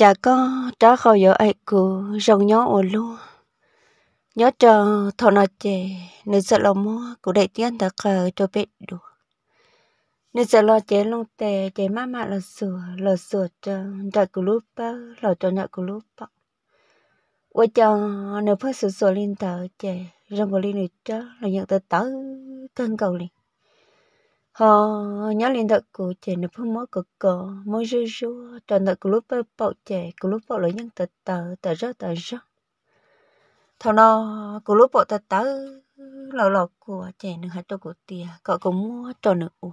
chả có trả khỏi giờ ai cứ rong nhó ổ luôn nhớ cho thọ nó chè nên sợ lo mua cũng đại tiên đã khờ cho biết đủ. Nên sợ lo chè long tè, chè má má là sửa là sửa cho trả cứ lúc bao là cho nhặt cứ lúc bao ôi cho nếu phải sửa sửa lên tờ chè, rong của lên này cho là nhận tờ tớ cân cầu liền họ nhớ lên đợt của trẻ nó phong mới cực cờ mới rư rư tròn đợt của lúc bơ bậu trẻ của lúc bậu lấy nhân tật tờ tờ rơ tờ rơ thằng nó của lúc bậu tờ tờ lò lò của trẻ nó hai tôi của tia cậu cũng mua tròn nữa ủa.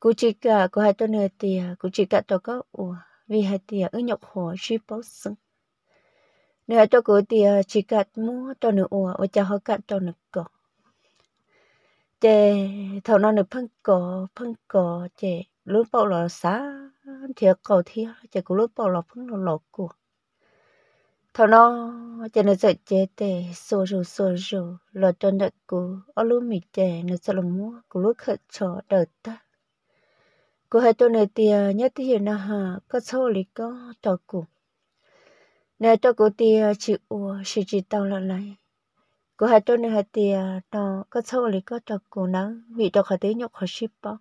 Cụ chỉ cả của hai tôi nữa tia của chỉ cả tôi có ủa, vì hai tia ư nhọc hồ suy bớt sưng nữa hai tô của tia chỉ cả mua tròn nữa ủa và cho họ cả tròn nữa cậu chè thầu nó được phân cỏ phân cỏ chè. Lúc bao là xá thì cầu thì chè cũng lúc bao là phân là lọ của. Thầu nó chè nó sợ chè tè sô rù sô rù. Là cho nợ của ở lúc mì chè nó sợ lòng mua của lúc khởi trò đợt ta. Của hai tôi này tia nhất thì hiện na ha có số lý có trò của. Nè cho của tia chịu chỉ chỉ tao là lại cô hai trâu này hai tia nó có sâu thì có cho cô nắng vì cho khỏi tế nhóc khỏi ship bóc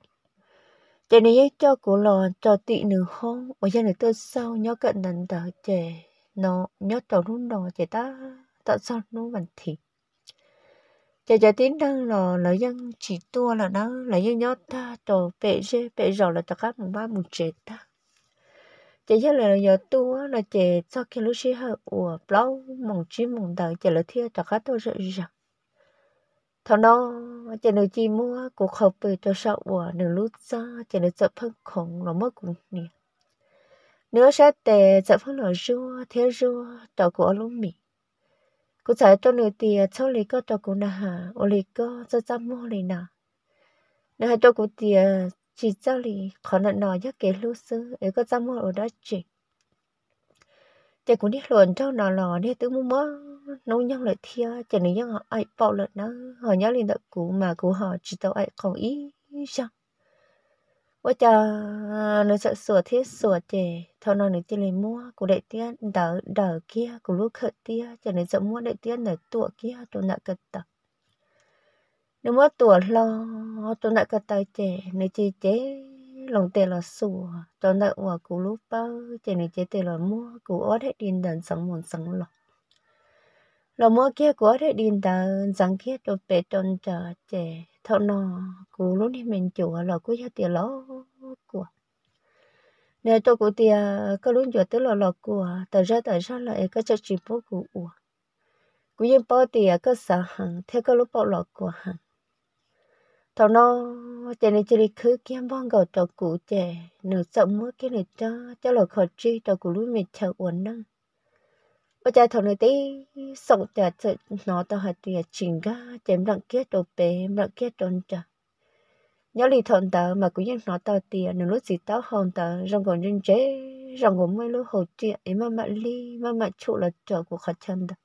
cho nên cho cô lò cho tị nửa không ở trên này tôi sau nhóc cận nần tờ trẻ nó nhóc tàu lúc đó trẻ ta tại sao nó vẫn thì trẻ trẻ tiến đang lò là dân chỉ tua là nó là dân nhóc ta trò bệ dê bệ rồi là tất cả một ba một trẻ ta chị cho là giờ tu là chị cho khi lúc xí hơi ủa bao mong chí mong đợi chị là thiệt cho cả tôi rồi rằng thằng nó chị nữ chi mua cuộc họp về cho sợ ủa nữ lúc ra chị nữ sợ phân khổng nó mất cũng nè. Nếu sẽ tệ sợ phân nó rua, thế rua, cho của lúc mì. Cụ sợ cho nữ tiền cho lý có cho cô nà hà ô lý có cho ra mua lý nà nếu cho cô tiền chỉ cho lì khó nợ nọ giấc kế lưu sư ấy có dám ở đó chỉ chỉ cũng đi luận cho nó lò đi tự mua mơ nấu nhân lại thia chỉ này nhân họ ai bảo lợn nó họ nhớ lên đợi cũ mà cũ họ chỉ tao ai không ý sao quá chờ nó sợ sửa thiết sửa chè thôi nó nữa chỉ lấy mua của đại tiên đỡ đỡ kia của lúc khởi tia chỉ này sợ mua đại tiên để tụa kia tôi nợ cật tập nếu mà tuổi lo cho nãy cái tay trẻ này chỉ chế lòng tiền là sủa. Cho nãy quả cú lúc bao trẻ này chế tiền là mua cú ót hết điên đàn sống muốn sống lọ lo mua kia cú ót hết điên đàn rằng kia tôi bé tròn trở trẻ thọ nọ cú lúc đi mình chủ là cú cho tiền lo của. Nếu tôi cú tiền có lúc chủ tới là lo của tại ra tại ra lại có cho chỉ bố cú ủa cú yên bao tiền có sợ hàng theo có lúc bao lo của hàng thằng nó chạy này đi, khứ kiếm bong gạo cho cũ trẻ nửa sống mới cái này cho cho là khó chi cho cũ lúc mình chờ uốn nâng. Bây giờ thằng này tí, sống chả sợ nó tao hạt tiền chỉnh ga, chém đặng kia đồ bé đặng kia tròn chả nhớ lì thằng tao mà cũng như nó tao tiền nửa lúc gì tao hòn tao rong còn nhân chế rong còn mấy lúc hồ chuyện ấy mà mẹ ly mà mẹ trụ là chờ của khách chân đó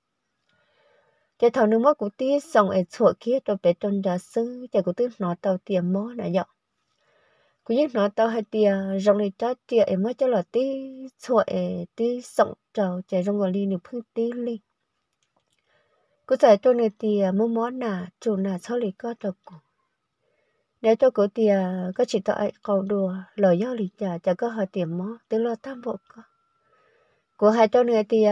cái thầu nước mắt của tí xong ấy chuột kia rồi bé trôn đá sư để của tí nó tàu tiền mó nè dọ của những nó tàu hai tiền rong này cho tiền ấy mới cho là tí chuột ấy tí xong trầu chạy rong gọi ly được phương tí ly, của giải cho này tiền mua món nào chủ nà sau lì có cho cụ nếu cho cổ tiền có chỉ tại cầu đùa lời do lì trả chả có hỏi tiền mó tức lo tam bộ có cô hai tao nữa thì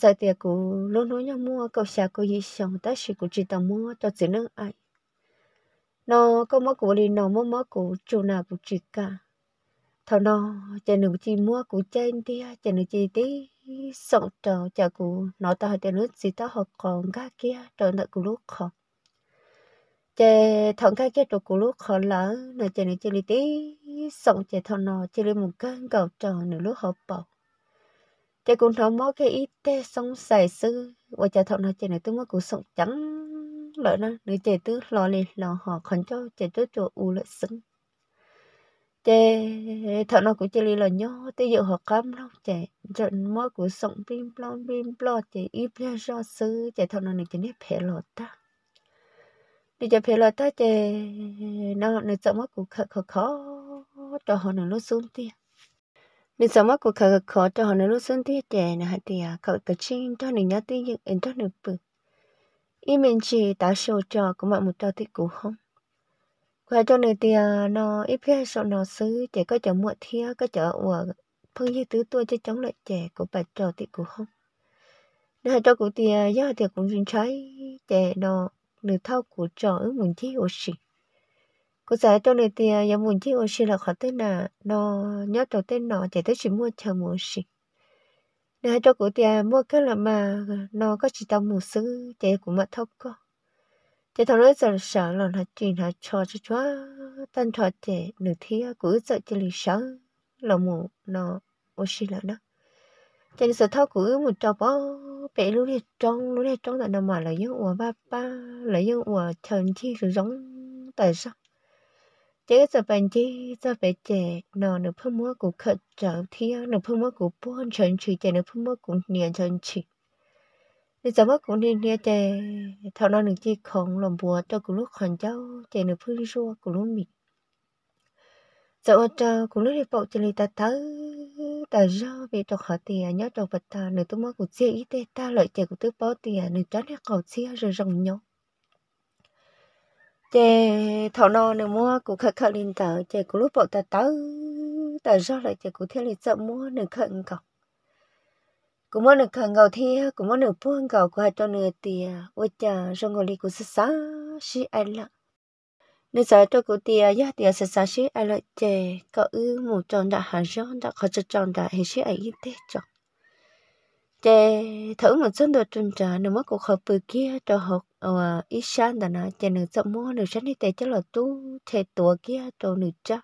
tại thì cô lúc nói nhau mua cậu xà cô gì xong ta chỉ cô chỉ tao mua cho chỉ nước ai nó có mất của đi nó mất mất của chỗ nào của chỉ cả thằng nó chạy nữ chỉ mua của trên tia chạy nữ chỉ tí sống trò chờ cô nó tao chạy nữ chỉ tao học còn cái kia trò nợ cô lúc học chạy thằng cái kia trò cô lúc khó lỡ nó chạy nữ chỉ tí sống chạy thằng nó chạy lên một cơn cầu trò nửa lúc học bảo chị cũng thọ mò cái ít tê sống xài sư. Và cha thọ nó chị này tôi mới cũng sống trắng lợi nó. Nữ chị tứ lo lì lo họ khẩn cho chị tôi chỗ u lợi sưng chị thọ nó cũng chị lì là nhó, tới giờ họ cam lắm chị trận mò cũng sống bim lo bim lo chị ít ra do sư. Chị thọ nó này chị nếp phê lọt ta. Đi chị phê lọt ta chị nó nó sợ mất cũng khó khó cho họ nó nó xuống tiền nên sao mắt của khờ khó cho họ nó lúc xuân tiết trẻ nè hạt tiệt khờ cái chim cho nên nhớ tí những em cho nó bự ý mình chỉ đã show cho của mọi một trò tí cũ không qua cho nên tiệt nó ít phía sau nó xứ trẻ có chở muộn thia có chở ủa, phương như tứ tôi cho chống lại trẻ của bà trò tí cũ không nên cho cụ tiệt do thì cũng duyên trái trẻ nó nửa thao của trò ở mình chỉ ở xí cô giải cho nên thì à, giờ muốn chỉ ô xí là khó tên là nó nhớ cho tên nó, chỉ tới chỉ mua chờ mua xí nè, cho cô thì à, mua cái là mà nó có chỉ tao mua xứ chỉ cũng mà thóc có chỉ thằng nói giờ sợ là nó chuyện nó cho cho cho à, tan cho chỉ nửa thi cứ sợ chỉ lì sợ là mua nó ô xí là đó. Cho nên sợ thóc cứ một trò bó bé lúc này trong lúc này trong là nằm mà là những ủa ba ba là những ủa thần chi rồi giống, tại sao? Chế sợ bệnh chi sợ bé chế nó nó phương mua của khật trở thiếu nó phương mua của buôn chân chỉ chế nó phương mua của niên chân chỉ nên giờ mất cũng niên niên chế thảo nó nửa chi không làm bùa cho của lúc hoàn cháu chế nó phương rùa của lúc mình giờ ở chờ của lúc đi bộ chỉ ta tới ta do vì cho họ tiền nhớ cho vật ta nửa tôi mất của chia ít ta lợi chế của tôi bao tiền nửa tránh hết cầu chia rồi rồng nhau chè thọ nọ nữa mua cũng khởi khởi lên tờ chè cũng lúc bộ ta tớ. Tờ do lại chè cũng theo lịch chậm mua nửa khẩn cầu cũng mua nửa khẩn cầu thì cũng mua nửa buông cầu của hai cho nửa tiền ôi chà rồi ngồi đi cũng sát sát xí ai lạ nên giờ cho cũng tiền giá tiền sát sát xí ai lạ chè có ư một tròn đã hàng rong đã khó cho tròn đã hình xí ai ít tết chọn chè, thử một số đồ trung trả nếu mất cuộc họp vừa kia cho học ở ít sáng đã nói, chè nửa sắp mua, nửa sáng đi tè cho là tu chè tuổi kia cho nửa cha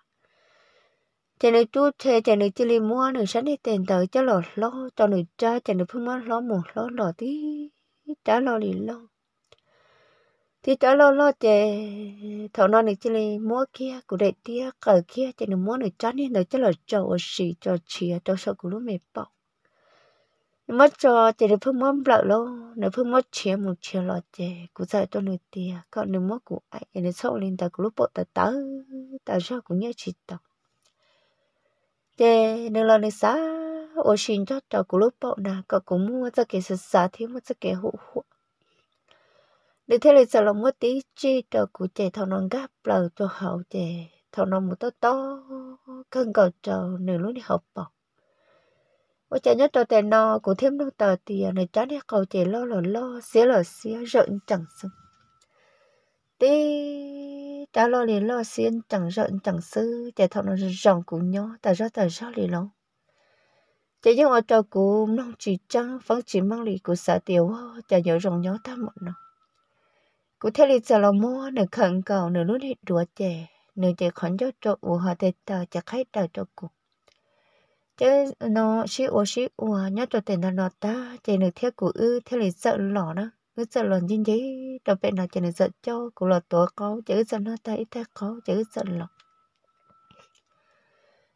chè nửa tu chè chè nửa chỉ li mua, nửa sáng đi tiền tới cho là lo cho nửa cha chè nửa phương mua lo một lo lo tí trả lo li lo. Thì trả lo lo, chè thầu nó nửa chỉ li mua kia cụ đệ tia, cờ kia, chè nửa mua, nửa cha đi nửa cho là cho ở xì cho chia cho sợ của lúc mẹ bảo mất cho chị được phương mất lợi lô nếu phương mất chia một chia lọt chị cũng dạy cho người tia còn nếu mất của anh nên sâu lên ta cũng lúc bộ ta tớ. Ta ra cũng nhớ chị tao chị nếu là nơi xa, ô xin cho cho cũng lúc bộ nà. Có cũng mua cho cái sự xa thì mất cho cái hộ hộ để thế là sao lòng mất tí chi cho cũng chị thằng nó gấp lờ cho hậu chị thằng nó một to to cần cầu trầu, nếu lúc đi học bọc ở chả nhất tờ tiền nó cũng thêm đâu tờ tiền này, chán hết cầu chỉ lo lo lo, xía lo xía rợn chẳng sưng tí trả lo liền lo xiên chẳng rợn chẳng sư trẻ thọ nó ròng cũng nhau tại ra tại sao liền lo Trẻ nhưng ở trò của nông chỉ trăng vẫn chỉ mang lì của xã tiểu chả nhớ ròng nhau ta một nó cụ thế là giờ lo mua, nửa khẩn cầu, nửa lúc hết đùa chè, nửa chè khẩn cho trò của họ tệ tờ chả khách tờ cho cụ chứ nó chỉ ô chỉ ô nhớ cho tiền nó nọt ta chỉ được thiết của ư, thế là sợ lỏ đó cứ sợ lòn như thế đâu phải nào chỉ được sợ cho của là tổ có, chứ sợ nó ta ít thế có chứ sợ lỏ.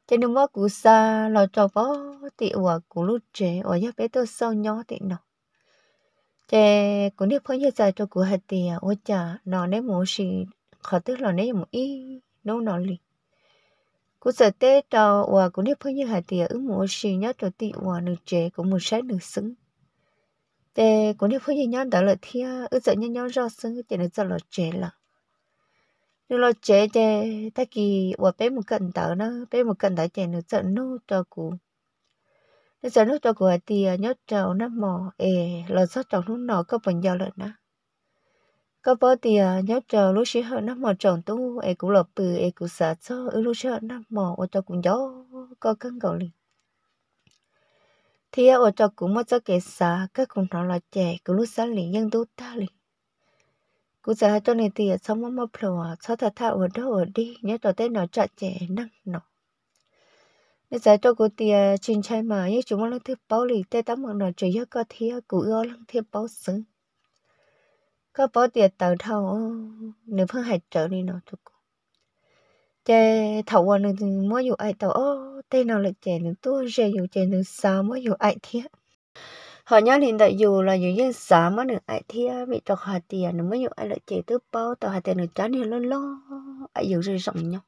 Chỉ được mất của xa là cho bó thì ô của lúc trẻ ô nhớ bé tôi sau nhỏ thì nó chè cũng đi phơi như giờ cho của hạt tiền ô chả nó nếu muốn gì khó tức là nếu muốn ít nấu nó liền cú sợ tê trò và cú nếp phơi như hạt tiệt ứng ừ, mua xì nhớ trò tị và nửa chế cũng một sáng nửa xứng tê cú nếp phơi như nhau đó là thia? Ứ sợ nhá nhau rau xứng chỉ là sợ là chế là nếu là chế tê, ta kỳ và bé một cận tớ nó bé một cận tớ chế nửa sợ nô cho cú nếu sợ nô cho cú hạt tiệt nhớ trò nó mò, ê là sao trò nó nọ có bằng giao lợn á có bố thì à, nhớ chờ lúc xí hơn năm mà chọn tu ấy cũng lập từ ấy cũng sợ cho ở lúc xí hơn năm mà ở cho cũng gió, có cân cầu liền thì à, ở cho cũng mất cho kẻ sợ các cũng nó là trẻ cũng lúc sáng liền nhân tu ta liền cũng sợ cho nên thì à, xong mà mà phở sao thật thà ở đâu ở đi, nhớ cho tên nó chặt trẻ năng nọ. Nên giờ cho cô thì chuyên trai mà như chúng nó thứ bao lì tê tắm mà nó chỉ có thì cụ ưa lăng thêm bao sướng có bỏ tiền tàu thâu nếu phương hạt trở đi nó thôi chè thầu qua nữa mới dụ ai tàu ô tên nào là chè nữa tôi rẻ dụ chè nữa sao mới dụ ai thiết họ nhớ hiện tại dù là dù dân xã mới được ai thiết bị trọc hạt tiền nữa mới dụ ai lại chè tôi bao tàu hạt tiền nữa trả tiền lo lo ai dụ rơi rộng nhau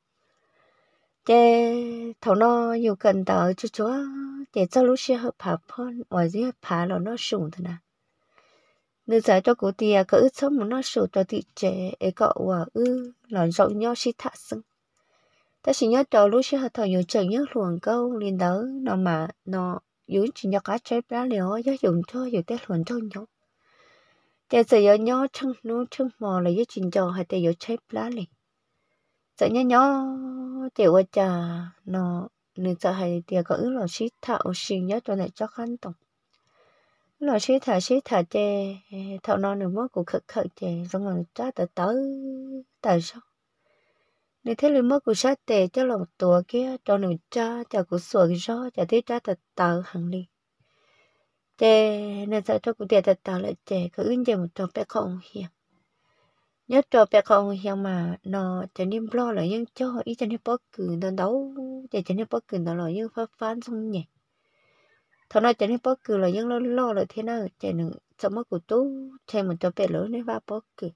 chè thầu nó yêu cần tờ cho chúa chè cho lúc xe hợp hợp hơn ngoài dưới phá là nó sùng thế nào nếu giải cho cô thì có ước sống một nó sổ cho thị trẻ ấy cậu à ư lòn rộng nhau si thả sưng. Ta chỉ nhớ trò lúc xưa thời nhiều chừng nhớ luồng câu, liền đó nó mà, nó yếu chỉ nhớ cá trái bá liều giá dụng cho nhiều tết luồng cho nhau. Để giờ nhớ nhớ chân nó chân mò là yếu trình trò hay để yếu trái bá liền. Giờ nhớ nhớ để qua trà nó, nên giờ hay để có ước là si thảo xí nhớ cho này cho khăn tổng nói xí thả xí thả chè, thảo non được mất cũng khực khực chè rồi ngồi cha tới tới tại sao nếu thế liền mất của sát tè cho lòng tua kia, cho nữ cha cho của sủa gió cho thế cha tới tới hàng đi. Chè nên sao cho của tiền tới tới lại chè, cứ ứng chè một trò bé không hiền. Nhớ trò bé không hiền mà nó cho nên lo là những cho ý cho nên bớt cười, nó đấu để cho nên bớt cười, nó là những phát phán xong nhẹ thằng nói cho nên bất cứ là những lo lo là thế nào, chạy nữa cho mất của tú chạy một cho bé lớn nên vào bất cứ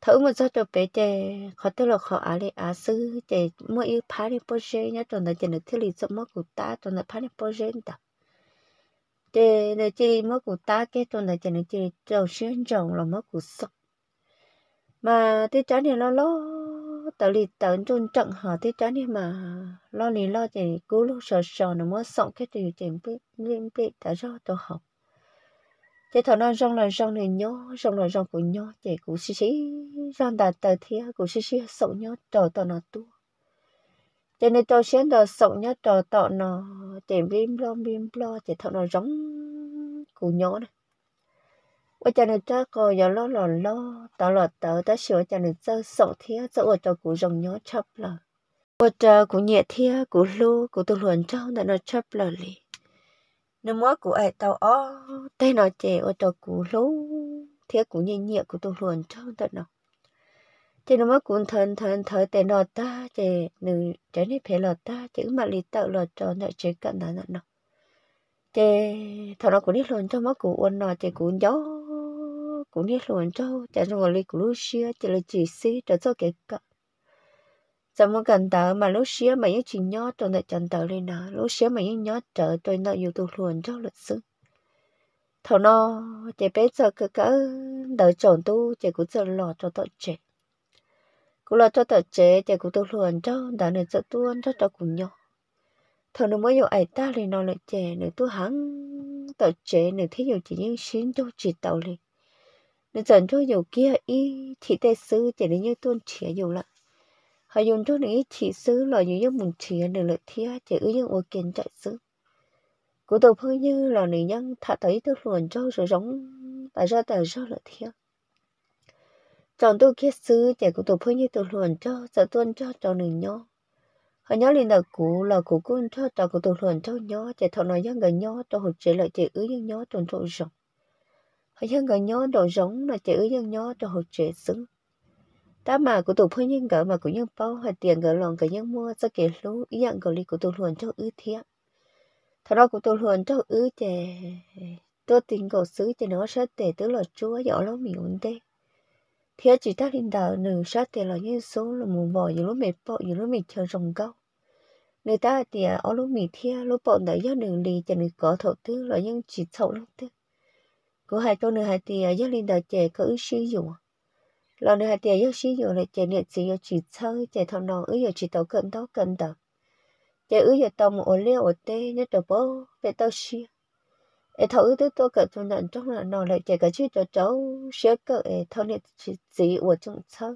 thử một cho cho bé chạy khó tức là khó á lệ á sư chạy mua yêu phá đi bơ rê nhá cho nó chạy được thiết lý cho mất của ta cho nó phá đi bơ rê ta. Chạy nó chỉ mất của ta cái cho nó chạy được chỉ trầu xuyên trồng là mất của sọc mà tôi chạy này lo lo tớ lì tớ trôn trận họ thế trái đi mà. Lo lì lo thì cú lúc sợ sợ nó mới sống cái điều chuyện bị liên bị tớ cho tớ học. Thế thằng nó rong là rong này nhó, rong là rong của nhó thì cú xí xí. Rong đạt tờ thía cú xí xí sống nhó, trò tao nó tu cho nên tôi xem đó sống nhó, trò tao nó thì bim lo bim lo thì thằng nó giống của nhó này. 我家人家个要老老老，到了到但是我家人走手天走我照顾容鸟chấp了，我这顾热天顾路顾都乱招那那chấp了哩，nếu mỗi cụ ai tao ó tay nó chè ở cho cụ lú thế cụ nhẹ nhẹ cụ tôi luôn cho tận nó chè nó mới cụ thần thần thở tay nó ta chè nữ chè này phải là ta chữ mà lì tạo là cho nó chè cận đó nó chè thằng nó cũng đi luôn cho mỗi cụ ôn nó chè cụ gió cũng đi luôn cho chả trong người của lúc xưa chỉ là chỉ xí cho cho cái cọ giờ muốn cần tờ mà lúc xưa mà những chuyện nhỏ trong lại chẳng tờ lên nào lúc xưa mà những nhỏ trở tôi nợ yêu tôi luôn trâu lịch sử thầu nó chỉ bé giờ cái cỡ đợi chọn tu chỉ cũng giờ lọ cho tôi trẻ cũng là cho tôi trẻ chỉ cũng tôi luôn trâu đã nên giờ tuôn cho cho cùng nhau thầu nó mới yêu ai ta lên nó lại trẻ nữa tôi hắn tôi trẻ nữa thấy nhiều chỉ những xin cho chỉ tàu lên nên dần cho nhiều kia, ý chỉ tê sư chỉ đến như tuôn chia dù lắm họ dùng cho này chỉ sư là như những muốn chia được lợi thia chỉ ư những ô kiến chạy sư của tôi phương như là nữ nhân, thả thấy tôi luồn cho rồi giống tại ra tại ra lợi thia chọn tôi kia sư chỉ của tôi phương như tôi luồn cho, sợ tuôn cho cho nữ nhau họ nhớ lên là cụ là cụ cũng cho cho của tôi luồn cho nhau chỉ thọ nói những người nhau cho họ chỉ lợi chỉ ư những nhau trong chỗ rộng họ dân gần nhớ đồ giống là chữ dân nhớ cho họ trẻ xứng. Ta mà của tụ phương nhân gỡ mà của nhân bao hay tiền gỡ lòng cái nhân mua cho kể lũ ý nhận gỡ li của tụ luôn cho ư thiệt thật ra của tụ luôn cho ư chè tôi tình cầu xứ cho nó sát tệ tức là chúa dõi lắm mình ổn tê thế chỉ ta linh đạo, nữ sát tệ là như số là mù bỏ như lúc mệt bỏ như lúc mệt chờ rồng câu người ta thì ở lúc mệt thiệt lúc bọn đã do nữ lì cho nữ có thổ tư là những chỉ thổ lắm tư của hai tôi nữa hai tiền à, giấc linh đạo trẻ có ước sử dụng à. lo nữa hai tiền à, giấc sử dụng là trẻ niệm sử dụng chỉ chơi trẻ thằng nó ước giờ chỉ tàu cận tàu cận tàu trẻ ước giờ tàu một ổ leo ổ tê, nhất tàu bố về tàu xia ê thầu ước tới tôi cận trong nạn trong là nó lại trẻ cả chữ cho cháu sửa cỡ ê thầu niệm chỉ chỉ ổ trong chơi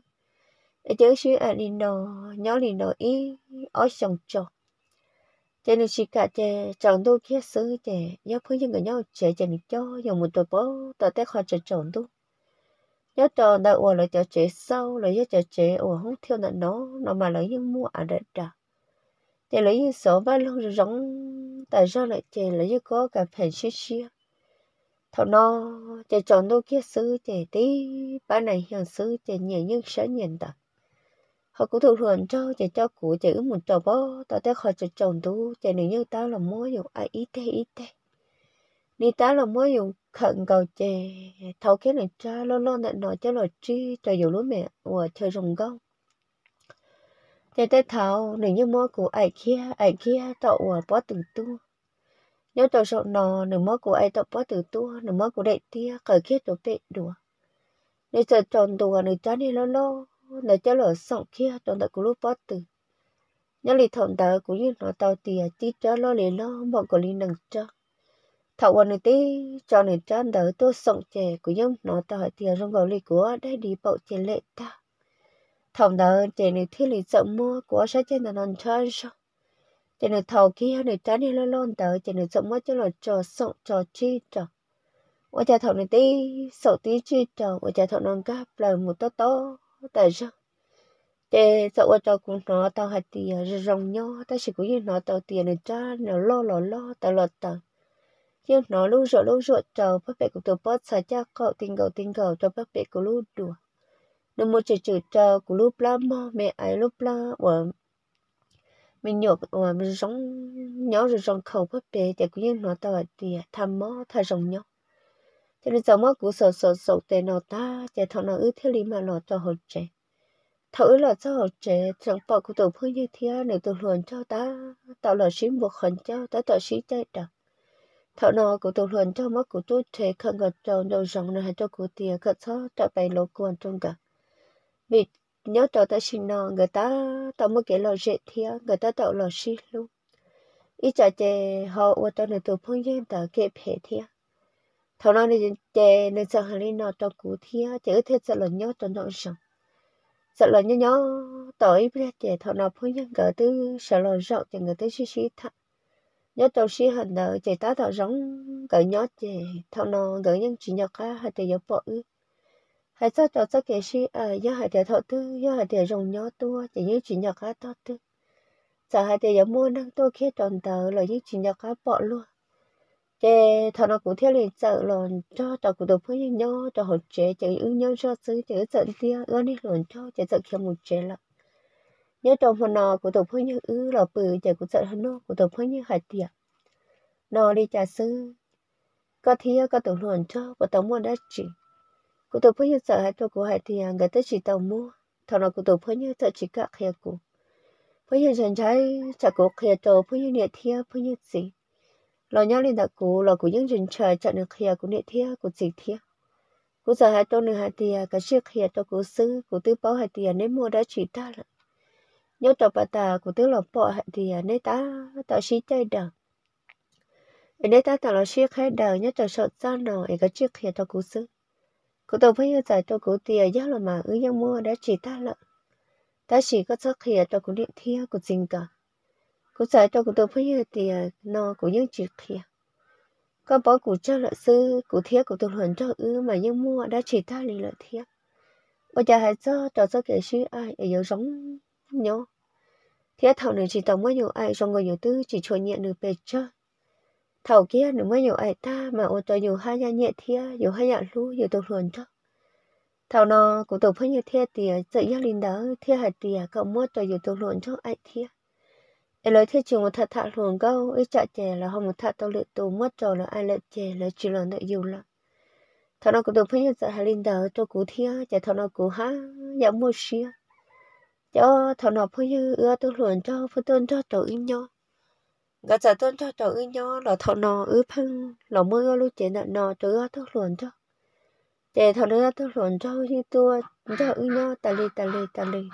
ê chữ sử anh đi nó nhỏ linh nó ý ở trong trò cho nên chỉ cả chè chọn đôi kia xứ chè nhớ phương những người nhau chè chè cho dùng một tổ bó tờ tết khó chè chọn đôi nhớ tròn đã ủa lại cho chè sâu, lại nhớ cho chè ủa không theo nợ nó nó mà lấy những mua à đẹp trả chè lấy những số ba lông rồi giống tại sao lại chè lấy những có cả phèn xí xí thọ nó chè chọn đôi kia xứ chè tí ba này hiện xứ chè nhẹ nhưng sẽ nhìn ta họ cũng thường thường cho chỉ cho cụ chỉ một trò bó tao thấy họ chỉ trồng tu. Chỉ nếu như tao là mua dùng ai ít thế ít thế nếu tao là mua dùng khẩn cầu chè. Thầu cái này cha, lo lo này nọ cho là chi cho dù lúa mẹ của chơi rồng gông chỉ tới thầu nếu như mua của ai kia ai kia tao ở bó từ tu. Nếu tao sợ nọ nếu mua của ai tao bó từ tu nếu mua của đại tia cởi kia tao bệ đùa. Nếu sợ tròn tu nếu cha đi lo lo nếu cho lỡ sọng kia tròn đợi của lúc bó từ nhớ lì thọn tờ của như nó tàu tìa tí cho lo lì lo bọn của lì nâng cho thảo quan tí cho nên chán đỡ tôi sọng chè của như nó tàu tìa trong gầu lì của đây đi bậu chè lệ ta thằng đó chỉ nên thiết lý chậm mua của sao trên là non chơi sao chỉ nên thầu kia này trái đi lo lon tới chỉ nên chậm mua cho là trò sợ trò chi trò 我家头那地手地去找我家头那个来木多多， ta rong thế sau ở tàu cũng nó tàu hạt tiền rồi rong nhau ta chỉ có những nó, tao tiền này cha nó lo lo lo. Ta lo ta nhưng nó lúc rộ lúc rộ tàu phát bể của tàu bớt xả cha cậu, tình cậu tình cậu cho phát bể của lúc đùa. Nó một chữ chữ tàu của lúc la mò, mẹ ai lúc la và mình nhổ và mình rong nhau rồi rong khẩu phát bể để có như nó, tao hạt tiền à. tham mò tha rong nhau cho nên giờ mà cú sợ sợ sợ tệ nó ta để thằng nào ư thế lý mà nó cho họ trẻ. Thử là cho họ trẻ, chẳng bỏ cú tổ phương như thế, nếu tổ luận cho ta, tạo là xin một khẩn cho ta, tạo xí chạy đặc thợ nào cú tổ luận cho mất cú tôi trẻ khẩn gật cho đầu rộng này cho cú tiền gật cho trở bày lỗ quan trong cả. Vì nhớ cho ta xin nó người ta tạo một cái lò dễ thế người ta tạo lò xí luôn. Ít chả chè họ ở trong này tổ phương như ta, kẹp hệ thế thằng nó này chơi nên sợ hàng lên nó cho cú thia chữ thế sợ là nhớ cho nó sợ sợ là nhớ nhớ tới bây giờ thằng nó phun nhân gỡ tư sợ là rộng chè người tư xí xí thật. Nhớ tàu xí hận đỡ chè tá tàu giống gỡ nhớ chè thằng nó gỡ nhân chỉ nhớ cá hay chè nhớ bỏ ư. Hay sao cho sao kể xí à nhớ hay chè thọ tư nhớ hay chè rồng nhớ tua chè nhớ chỉ nhớ cá thọ tư. Sợ hay chè nhớ mua năng tôi kia tròn tờ là những chỉ nhớ cá bỏ luôn chế thằng nó cũng theo liền sợ lòn cho cho cụ đồ phơi nhau cho họ chế chế ứng nhau cho xứ chế giận tia ưa đi lòn cho chế giận khi một chế là nhớ trong phần nó, cụ đồ phơi như ư là bự chế cụ giận hơn nó cụ đồ phơi như hạt tiệt nó đi trả xứ có thia có tổ lòn cho và tàu mua đã chỉ. Cụ đồ phơi như sợ hạt cho cụ hạt tiệt người ta chỉ tàu mua. Thằng nó cụ đồ phơi như sợ chỉ cả kia cụ phơi như chân trái chả cụ kia cho phơi như nhẹ thia phơi như gì lo nhớ lên đã cố lo của trời, chọn được kia của địa thia của gì thia cố giờ hai tôn được hai tia cả chiếc kia cho cố sư của tư bảo hai tia nên mua đã chỉ ta là nhớ tàu bà ta của tư là bỏ hai tia nên ta tạo xí chơi đờ nên ta tạo là chiếc hai đờ nhớ tàu sợ ra nọ ấy cái chiếc kia cho cố sư cố tôi phải nhớ giải cho cố tia giá là mà ư nhau mua đã chỉ ta là ta chỉ có chiếc kia cho cố địa thia của gì cả cô sợ cho cô tôi phải thì ờ, nó cũng những chuyện kia có bỏ cụ cho là sư cụ thiết của tôi luận cho ư, mà nhưng mua đã chỉ ta lì lợi thiết bây giờ hãy cho cho cho kể sư ai, ở yếu giống nhau thiết thầu này chỉ tổng mới nhiều ai trong người nhiều tư chỉ cho nhẹ được bề cho. Thầu kia nữa mới nhiều ai ta, mà ô cho nhiều hai nhà nhẹ thia nhiều hai nhà lu nhiều tôi luận cho. Thầu nó của tôi phải như thiết thì dạy gia đình đó thiết hạt tiền cậu mua cho nhiều tôi luận cho ai thiết ai lời thế chúng một thật thật luôn câu ít chả chè là không một thật tao lệ tù mất rồi là ai lệ chè là chỉ là nội dù là. Thằng nào cũng được phải nhận ra linh đạo cho cụ thia chả thằng nào cú ha giảm mua xia. Cho thằng nào phải như ưa tôi luôn cho phải tôn cho tổ ý nhau gã trả tôn cho tổ ý nhau là thằng nào ư phăng là mới ưa lúc chè nợ nó tôi ưa tôi luôn cho. Chè thằng nào tôi luôn cho như tôi cho ý nhau tali lì tali, lì lì.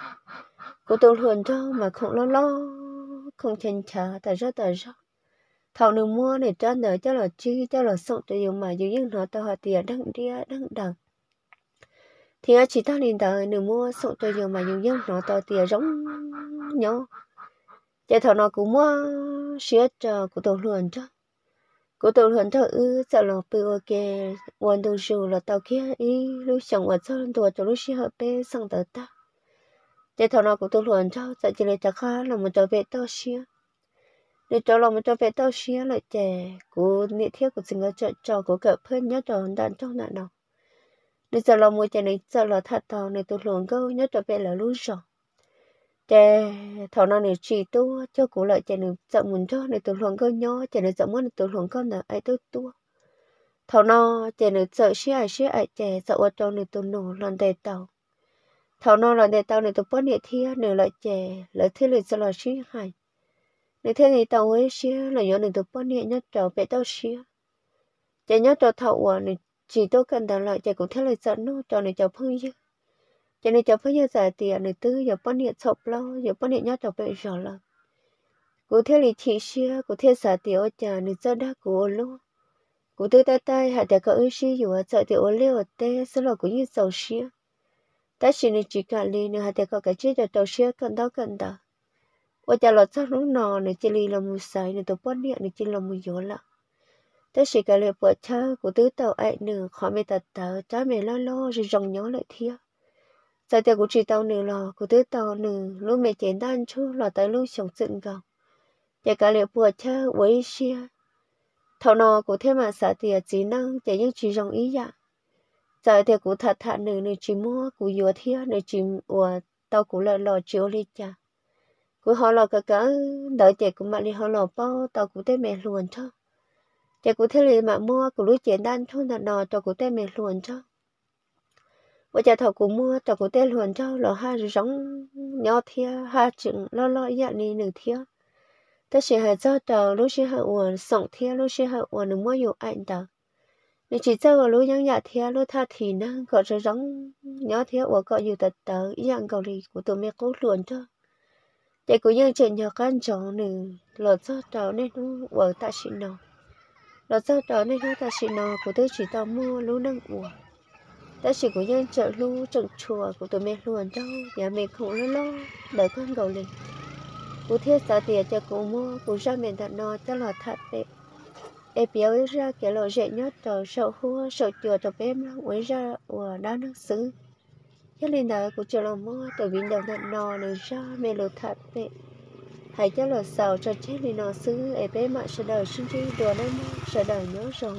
Tôi luôn cho mà không lo lo không chân chờ ta rất ta rất. Thầu nữ mua để cho nợ cho là chi, cho là sống cho dùng mà dùng những nó tao họ tiền đăng đĩa đăng đằng thì chỉ ta liền tờ nữ mua sống cho dùng mà dùng những nó tao tiền giống nhau. Chạy thầu nó cũng mua sửa cho của tôi luôn cho của tôi luôn cho ư, sợ là bự ok quan đồ dù là tao kia, ý, lúc chồng quan cho tôi cho lúc xí hợp bê sang tờ ta để thằng nào cũng tôi luôn cho, tại chỉ là chắc khá là một trò vệ tao xia. Để cho là một trò vệ tao xia, lại trẻ của nị thiết của sinh cho cho của cỡ phên nhớ trò đàn trong nạn nào. Để giờ là một trẻ này, giờ là thật tao này tôi luôn câu nhớ trò vệ là lú rồi trẻ thằng nào này chỉ tu cho của lại trẻ này sợ muốn cho này tôi luôn câu nhớ trẻ này sợ muốn tôi luôn câu là ai tôi tu thằng nào trẻ này sợ xia, ai xia, ai trẻ sợ ở trong này tôi nổ lần đầy tàu thầu nó là để tao này tụi bớt địa thi nửa lại chè lại thi lại sẽ là xí hay nửa thế này tao ấy xí là nhớ nửa tụi bớt địa nhất trở về tao xí. Chè nhất trở thầu à nửa chỉ tôi cần đào lại chè cũng thế lại sợ nó trò này trò phương chứ chè này trò phương như giải tiền nửa tư giờ bớt địa sộp lâu giờ bớt địa nhất trở về rồi là cụ thế là chỉ xí, cụ thể xả tiểu chả nửa giờ đã cụ luôn cụ thế tay tay hạ để có ước xí, dù ở chợ tiểu liêu tê sẽ là cũng như giàu xí ta chỉ nên chỉ cả li nữa hạt để có cái để tàu cần đó cần đó và chả lọt lúc nào nữa chỉ li là mù sai nữa tàu bón điện nữa chỉ là mù gió lạ ta chỉ cả li bữa cha cụ tư tàu ai nữa khó mẹ tạt tàu cha mẹ lo lo, rồi rong nhớ lại thiếu. giờ thì của chỉ tàu nữa là của tư tàu nữa lúc mẹ chén đan chú là tới lúc sống dựng gạo chả cả li bữa cha với xe thầu nọ của thế mà xã thì chỉ năng chỉ những chỉ trong ý dạng giờ thì cụ thật thật nữ nữ chỉ mua cụ vừa thia nữ chỉ ủa tao cụ lợi lò chiếu đi cha cụ họ lò cả cả đợi chị cụ mà đi họ lò bao tao cụ tên mẹ luôn cho chị cụ thế là mà mua cụ lúa chuyện đan thôi là nọ cho cụ tên mẹ luôn cho bây giờ thầu cụ mua cho cụ tên luôn cho lò hai giống nhỏ thia, hai chừng lo lo dạ đi nữ thia. Ta sẽ hay cho tờ lúc sẽ hay uổng, sống thiên lúc sẽ hay uổng nữ mua nhiều anh tờ nếu chỉ cho lúc những nhà thiên lúc tha thì nó gọi cho giống nhớ thế của gọi nhiều tật tờ dạng cầu lì của tụi mẹ cố luôn cho để cố những chuyện nhà con chó nữ, lột cho tờ nên nó ở tại chị nó lột cho tờ nên nó tại chị nó của tôi chỉ tao mua lúc nâng uổng ta chỉ của nhân chợ lu trận chùa của tụi mẹ luôn cho nhà mẹ cũng lo lo đợi con cầu lì của thiết sa tiền cho cô mua, của ra miền thật nó cho là thật đấy em biểu ra cái lộ dễ nhất cho sầu hua sầu chùa cho bé uống ra của đá nước xứ. Cho nên đời của cho lòng mua từ biển đầu thật nò này ra, mê lộ thật đấy hãy cho lộ sầu cho chết lên nó xứ em bé mà sẽ đời sinh chi, đùa nó sẽ đời nhớ rồi